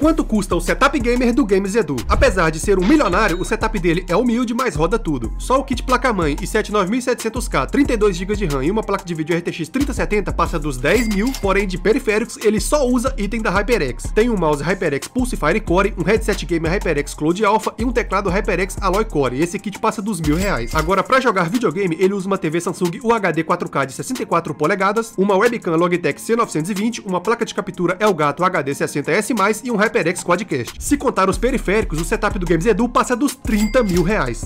Quanto custa o setup gamer do Games Edu? Apesar de ser um milionário, o setup dele é humilde, mas roda tudo. Só o kit placa-mãe e 79700K, 32GB de RAM e uma placa de vídeo RTX 3070 passa dos 10 mil, porém de periféricos ele só usa item da HyperX. Tem um mouse HyperX Pulsefire Core, um headset gamer HyperX Cloud Alpha e um teclado HyperX Alloy Core. Esse kit passa dos mil reais. Agora, para jogar videogame, ele usa uma TV Samsung UHD 4K de 64 polegadas, uma webcam Logitech C920, uma placa de captura Elgato HD 60S+, e um HyperX Quadcast. Se contar os periféricos, o setup do Games Edu passa dos 30 mil reais.